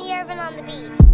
me Irvin on the beat.